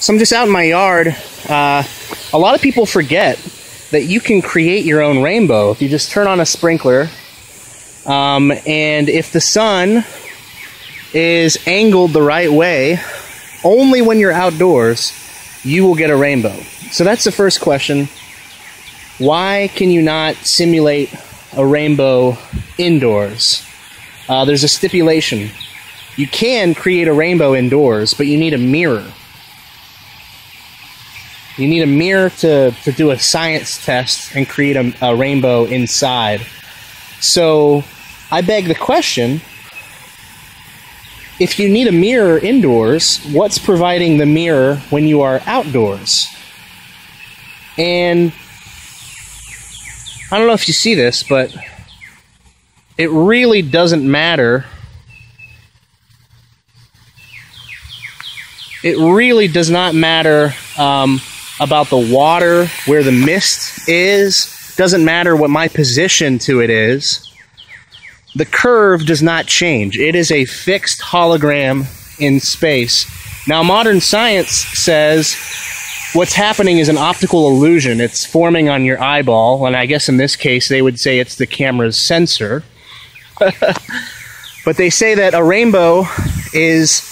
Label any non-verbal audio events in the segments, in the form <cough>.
So I'm just out in my yard. Uh, a lot of people forget that you can create your own rainbow if you just turn on a sprinkler. Um, and if the sun is angled the right way, only when you're outdoors, you will get a rainbow. So that's the first question. Why can you not simulate a rainbow indoors? Uh, there's a stipulation. You can create a rainbow indoors, but you need a mirror. You need a mirror to, to do a science test and create a, a rainbow inside. So I beg the question if you need a mirror indoors, what's providing the mirror when you are outdoors? And I don't know if you see this, but it really doesn't matter. It really does not matter um, about the water, where the mist is. Doesn't matter what my position to it is. The curve does not change. It is a fixed hologram in space. Now, modern science says what's happening is an optical illusion. It's forming on your eyeball, and I guess in this case they would say it's the camera's sensor. <laughs> but they say that a rainbow is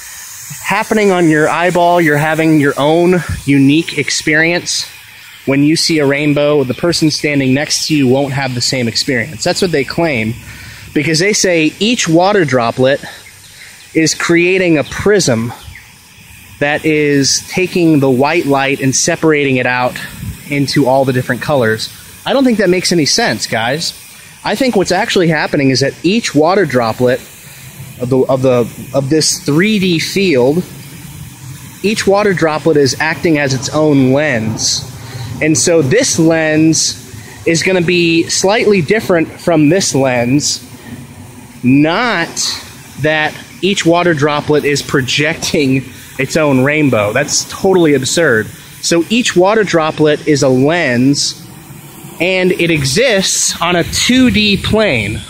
happening on your eyeball. You're having your own unique experience. When you see a rainbow, the person standing next to you won't have the same experience. That's what they claim because they say each water droplet is creating a prism that is taking the white light and separating it out into all the different colors. I don't think that makes any sense, guys. I think what's actually happening is that each water droplet of the of the of this 3D field, each water droplet is acting as its own lens. And so this lens is going to be slightly different from this lens. Not that each water droplet is projecting its own rainbow. That's totally absurd. So each water droplet is a lens and it exists on a 2D plane.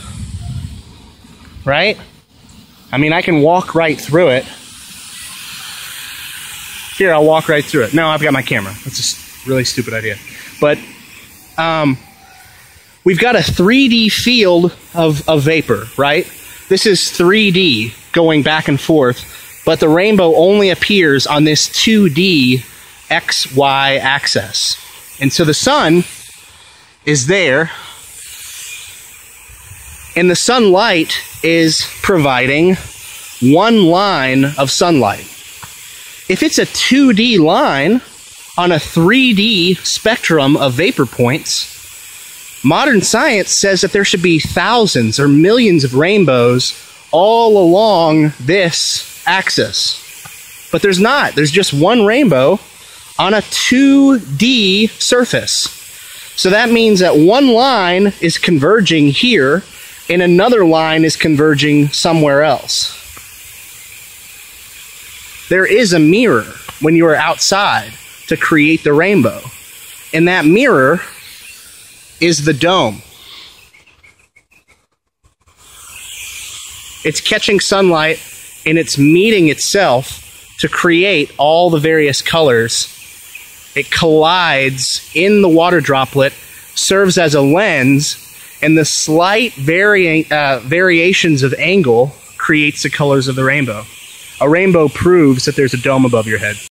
Right? I mean, I can walk right through it. Here, I'll walk right through it. No, I've got my camera. That's a really stupid idea. But um, we've got a 3D field of, of vapor, right? This is 3D going back and forth, but the rainbow only appears on this 2D XY axis. And so the sun is there, and the sunlight is providing one line of sunlight. If it's a 2D line on a 3D spectrum of vapor points, modern science says that there should be thousands or millions of rainbows all along this axis. But there's not. There's just one rainbow on a 2D surface. So that means that one line is converging here and another line is converging somewhere else. There is a mirror when you are outside to create the rainbow. And that mirror is the dome. It's catching sunlight and it's meeting itself to create all the various colors. It collides in the water droplet, serves as a lens, and the slight vari- uh, variations of angle creates the colors of the rainbow. A rainbow proves that there's a dome above your head.